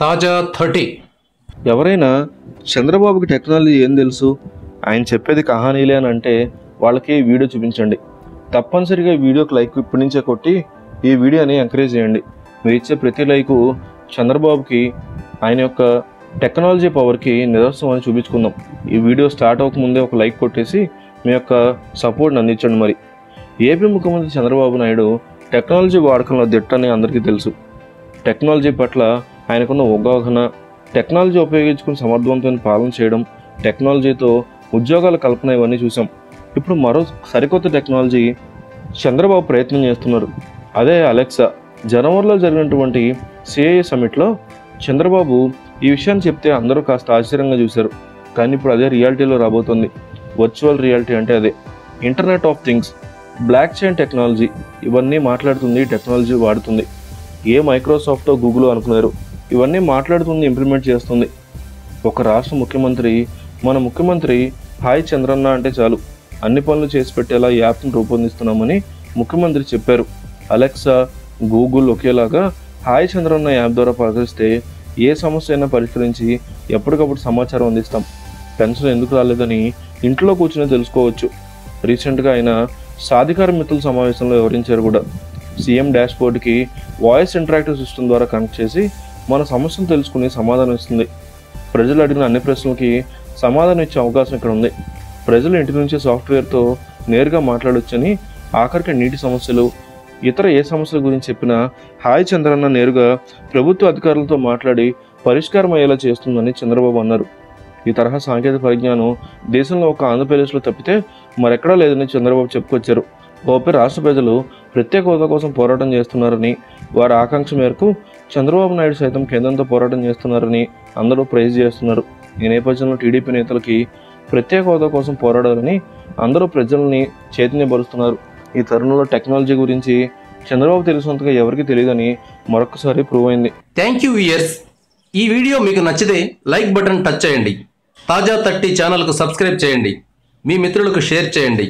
తాజా థర్టీ. ఎవరైనా చంద్రబాబుకి టెక్నాలజీ ఏం తెలుసు? ఆయన చెప్పేది కహానీలే అని అంటే వాళ్ళకి వీడియో చూపించండి. తప్పనిసరిగా వీడియోకి లైక్ ఇప్పటి నుంచే కొట్టి ఈ వీడియోని ఎంకరేజ్ చేయండి. మీరు ఇచ్చే ప్రతి లైకు చంద్రబాబుకి ఆయన యొక్క టెక్నాలజీ పవర్కి నిదర్శనం అని చూపించుకుందాం. ఈ వీడియో స్టార్ట్ అవ్వకముందే ఒక లైక్ కొట్టేసి మీ యొక్క సపోర్ట్ని అందించండి మరి. ఏపీ ముఖ్యమంత్రి చంద్రబాబు నాయుడు టెక్నాలజీ వాడకంలో దిట్టని అందరికీ తెలుసు. టెక్నాలజీ పట్ల ఆయనకున్న అవగాహన టెక్నాలజీ ఉపయోగించుకుని సమర్థవంతమైన పాలన చేయడం టెక్నాలజీతో ఉద్యోగాల కల్పన ఇవన్నీ చూసాం ఇప్పుడు మరో సరికొత్త టెక్నాలజీ చంద్రబాబు ప్రయత్నం చేస్తున్నారు. అదే అలెక్సా. జనవరిలో జరిగినటువంటి సిఐఏ సమిట్లో చంద్రబాబు ఈ విషయాన్ని చెప్తే అందరూ కాస్త ఆశ్చర్యంగా చూశారు. కానీ ఇప్పుడు అదే రియాలిటీలో రాబోతుంది. వర్చువల్ రియాలిటీ అంటే అదే. Internet of things blockchain technology ఇవన్నీ మాట్లాడుతుంది టెక్నాలజీ వాడుతుంది. ఏ మైక్రోసాఫ్ట్ గూగుల్ అనుకున్నారు. ఇవన్నీ మాట్లాడుతుంది ఇంప్లిమెంట్ చేస్తుంది. ఒక రాష్ట్ర ముఖ్యమంత్రి మన ముఖ్యమంత్రి హాయ్ చంద్రన్న అంటే చాలు. అన్ని పనులు చేసి పెట్టేలా యాప్ను రూపొందిస్తున్నామని ముఖ్యమంత్రి చెప్పారు. అలెక్సా గూగుల్ ఒకేలాగా హాయ్ చంద్రన్న యాప్ ద్వారా పలకరిస్తే ఏ సమస్య అయినా పరిష్కరించి ఎప్పటికప్పుడు సమాచారం అందిస్తాం. పెన్షన్ ఎందుకు రాలేదని ఇంట్లో కూర్చుని తెలుసుకోవచ్చు. రీసెంట్గా ఆయన సాధికార మిత్రుల సమావేశంలో వివరించారు కూడా. సీఎం డాష్ బోర్డ్కి వాయిస్ ఇంటరాక్టివ్ సిస్టమ్ ద్వారా కనెక్ట్ చేసి మన సమస్యను తెలుసుకుని సమాధానం ఇస్తుంది. ప్రజలు అడిగిన అన్ని ప్రశ్నలకి సమాధానం ఇచ్చే అవకాశం ఇక్కడ ఉంది. ప్రజలు ఇంటి నుంచి సాఫ్ట్వేర్తో నేరుగా మాట్లాడొచ్చని ఆఖరికి నీటి సమస్యలు ఇతర ఏ సమస్యల గురించి చెప్పినా హాయ్ చంద్రన్న నేరుగా ప్రభుత్వ అధికారులతో మాట్లాడి పరిష్కారం అయ్యేలా చేస్తుందని చంద్రబాబు అన్నారు. ఈ తరహా సాంకేతిక పరిజ్ఞానం దేశంలో ఒక ఆంధ్రప్రదేశ్లో తప్పితే మరెక్కడా లేదని చంద్రబాబు చెప్పుకొచ్చారు. ఓపై రాష్ట్ర ప్రజలు ప్రత్యేక హోదా కోసం పోరాటం చేస్తున్నారని వారి ఆకాంక్ష మేరకు చంద్రబాబు నాయుడు సైతం కేంద్రంతో పోరాటం చేస్తున్నారని అందరూ ప్రైజ్ చేస్తున్నారు. ఈ నేపథ్యంలో టీడీపీ నేతలకి ప్రత్యేక హోదా కోసం పోరాడాలని అందరూ ప్రజల్ని చైతన్యపరుస్తున్నారు ఈ తరుణంలో టెక్నాలజీ గురించి చంద్రబాబు తెలిసినంతగా ఎవరికీ తెలియదని మరొకసారి ప్రూవ్ అయింది. థ్యాంక్ యూ ఇయర్స్ ఈ వీడియో మీకు నచ్చితే లైక్ బటన్ టచ్ చేయండి. తాజా థర్టీ ఛానల్కు సబ్స్క్రైబ్ చేయండి. మీ మిత్రులకు షేర్ చేయండి.